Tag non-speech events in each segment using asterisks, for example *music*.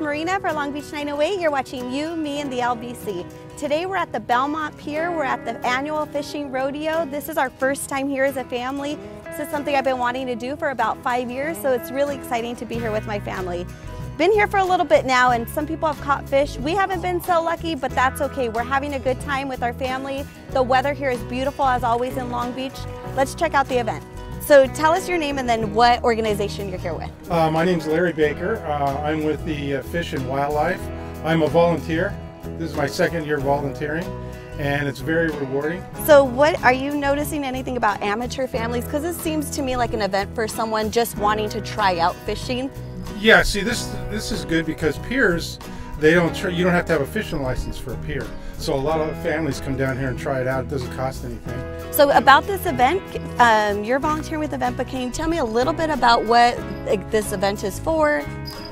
Marina for Long Beach 908. You're watching You, Me, and the LBC. Today we're at the Belmont Pier. We're at the annual fishing rodeo. This is our first time here as a family. This is something I've been wanting to do for about five years, so it's really exciting to be here with my family. Been here for a little bit now and some people have caught fish. We haven't been so lucky, but that's okay. We're having a good time with our family. The weather here is beautiful as always in Long Beach. Let's check out the event. So tell us your name and then what organization you're here with. Uh, my name's Larry Baker. Uh, I'm with the uh, Fish and Wildlife. I'm a volunteer. This is my second year volunteering and it's very rewarding. So what are you noticing anything about amateur families? Because this seems to me like an event for someone just wanting to try out fishing. Yeah, see, this this is good because piers, they don't you don't have to have a fishing license for a pier. So a lot of families come down here and try it out. It doesn't cost anything. So about this event, um, you're volunteering with Event, but can you tell me a little bit about what like, this event is for?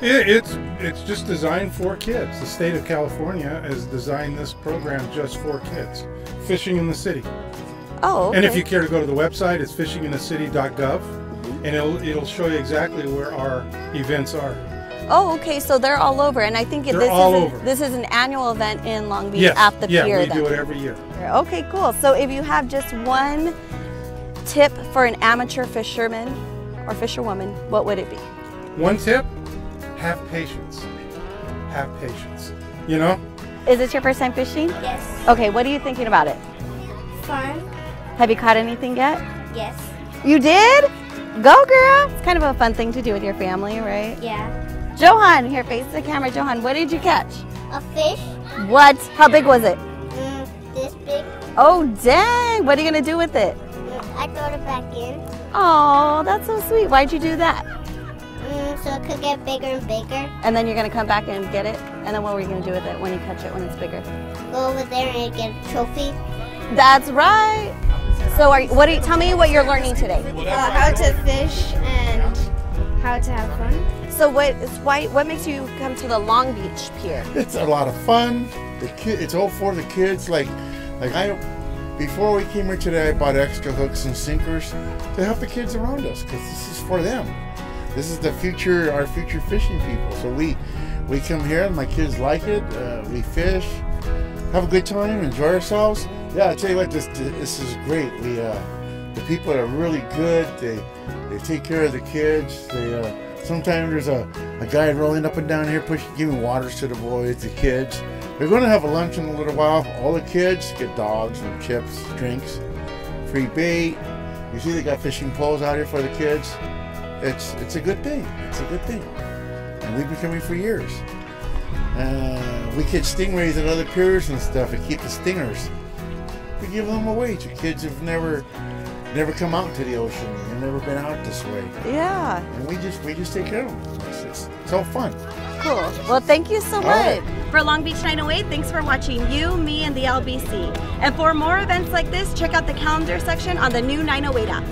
It, it's it's just designed for kids. The state of California has designed this program just for kids. Fishing in the city. Oh, okay. And if you care to go to the website, it's fishinginthecity.gov and it'll it'll show you exactly where our events are. Oh, okay. So they're all over, and I think they're this all is over. this is an annual event in Long Beach yes. at the yeah, pier. we then. do it every year. Okay, cool. So if you have just one tip for an amateur fisherman or fisherwoman, what would it be? One tip: have patience. Have patience. You know. Is this your first time fishing? Yes. Okay. What are you thinking about it? Fun. Have you caught anything yet? Yes. You did? Go, girl! It's kind of a fun thing to do with your family, right? Yeah. Johan, here, face the camera. Johan, what did you catch? A fish. What? How big was it? Mm, this big. Oh, dang! What are you gonna do with it? Mm, I throw it back in. Oh, that's so sweet. Why'd you do that? Mm, so it could get bigger and bigger. And then you're gonna come back and get it? And then what were you gonna do with it when you catch it when it's bigger? Go over there and get a trophy. That's right. So, are, what? Are you, tell me what you're learning today. Uh, how to fish and how to have fun. So, what is why? What makes you come to the Long Beach Pier? *laughs* It's a lot of fun. The kid, it's all for the kids. Like, like I, before we came here today, I bought extra hooks and sinkers to help the kids around us because this is for them. This is the future, our future fishing people. So we, we come here and my kids like it. Uh, we fish, have a good time, enjoy ourselves. Yeah, I tell you what, this this is great. We uh, the people are really good. They they take care of the kids. They uh, sometimes there's a, a guy rolling up and down here, pushing, giving waters to the boys, the kids. We're going to have a lunch in a little while. All the kids get dogs and chips, drinks, free bait. You see, they got fishing poles out here for the kids. It's it's a good thing. It's a good thing, and we've been coming for years. Uh, we catch stingrays at other piers and stuff and keep the stingers we give them away to kids who've never never come out to the ocean and never been out this way. Yeah. And we just we just take care of them. It's, it's, it's all fun. Cool. Well, thank you so All much. right. For Long Beach 908, thanks for watching you, me, and the LBC. And for more events like this, check out the calendar section on the new 908 app.